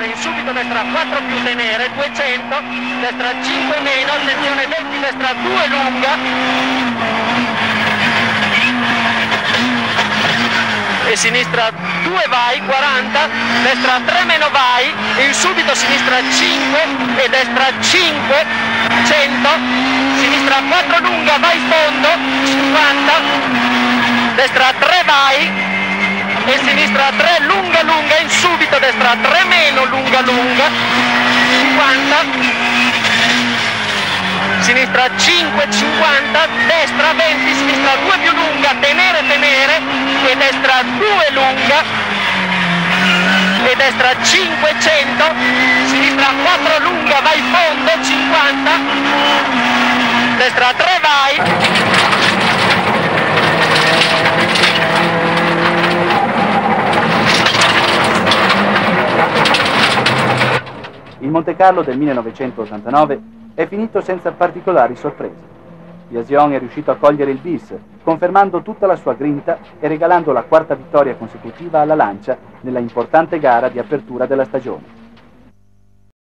tenere, in subito destra 4 più tenere, 200, destra 5 meno, attenzione 20, destra 2 lunga, e sinistra 2 vai, 40, destra 3 meno vai, in subito sinistra 5 e destra 5, 100, sinistra 4 lunga, vai fondo, 50, destra 3 vai e sinistra 3 lunga lunga, destra 3 meno lunga lunga, 50, sinistra 5, 50, destra 20, sinistra 2 più lunga, tenere, tenere, e destra 2 lunga, e destra 500, sinistra 4 lunga, vai fondo, 50, destra 3 vai, Il Monte Carlo del 1989 è finito senza particolari sorprese. Yasion è riuscito a cogliere il bis, confermando tutta la sua grinta e regalando la quarta vittoria consecutiva alla Lancia nella importante gara di apertura della stagione.